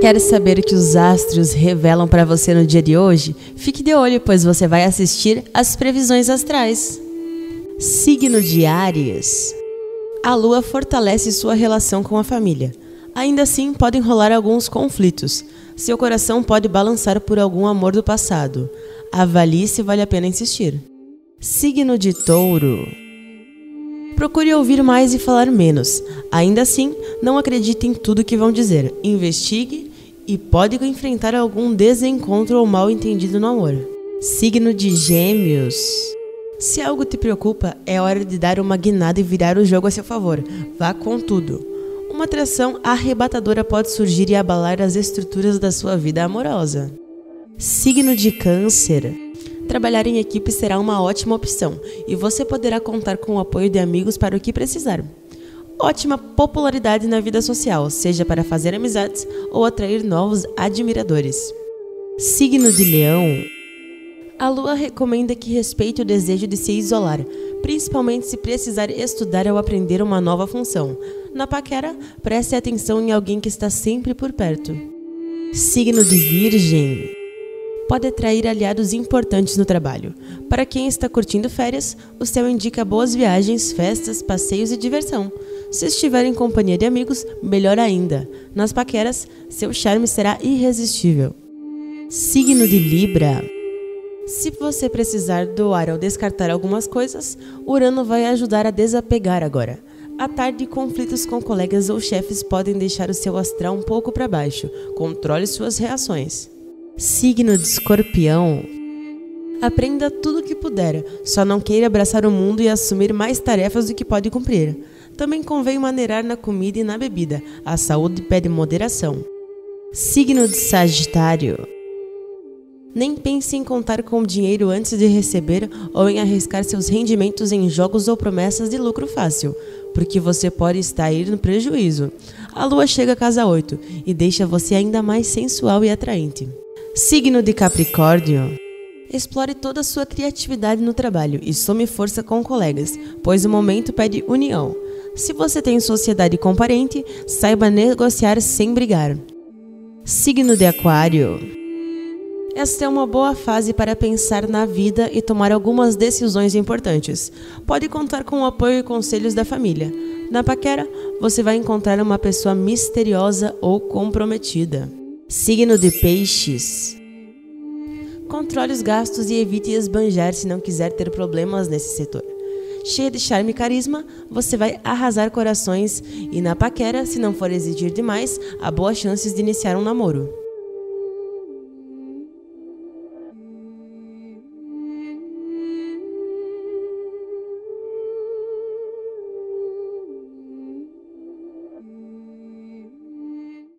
Quer saber o que os astros revelam para você no dia de hoje? Fique de olho, pois você vai assistir as previsões astrais. Signo de Áries. A lua fortalece sua relação com a família. Ainda assim, podem rolar alguns conflitos. Seu coração pode balançar por algum amor do passado. Avalie se vale a pena insistir. Signo de Touro. Procure ouvir mais e falar menos. Ainda assim, não acredite em tudo que vão dizer. Investigue e pode enfrentar algum desencontro ou mal entendido no amor. Signo de Gêmeos. Se algo te preocupa, é hora de dar uma guinada e virar o jogo a seu favor. Vá com tudo. Uma atração arrebatadora pode surgir e abalar as estruturas da sua vida amorosa. Signo de Câncer. Trabalhar em equipe será uma ótima opção e você poderá contar com o apoio de amigos para o que precisar ótima popularidade na vida social, seja para fazer amizades ou atrair novos admiradores. Signo de Leão. A lua recomenda que respeite o desejo de se isolar, principalmente se precisar estudar ou aprender uma nova função. Na paquera, preste atenção em alguém que está sempre por perto. Signo de Virgem pode atrair aliados importantes no trabalho. Para quem está curtindo férias, o céu indica boas viagens, festas, passeios e diversão. Se estiver em companhia de amigos, melhor ainda. Nas paqueras, seu charme será irresistível. Signo de Libra. Se você precisar doar ou descartar algumas coisas, Urano vai ajudar a desapegar agora. À tarde, conflitos com colegas ou chefes podem deixar o seu astral um pouco para baixo. Controle suas reações. Signo de Escorpião. Aprenda tudo o que puder, só não queira abraçar o mundo e assumir mais tarefas do que pode cumprir. Também convém maneirar na comida e na bebida. A saúde pede moderação. Signo de Sagitário. Nem pense em contar com o dinheiro antes de receber ou em arriscar seus rendimentos em jogos ou promessas de lucro fácil, porque você pode estar no prejuízo. A lua chega a casa 8 e deixa você ainda mais sensual e atraente. Signo de Capricórnio. Explore toda a sua criatividade no trabalho e some força com colegas, pois o momento pede união. Se você tem sociedade com parente, saiba negociar sem brigar. Signo de Aquário. Esta é uma boa fase para pensar na vida e tomar algumas decisões importantes. Pode contar com o apoio e conselhos da família. Na paquera, você vai encontrar uma pessoa misteriosa ou comprometida. Signo de Peixes. Controle os gastos e evite esbanjar se não quiser ter problemas nesse setor. Cheia de charme e carisma, você vai arrasar corações e na paquera, se não for exigir demais, há boas chances de iniciar um namoro.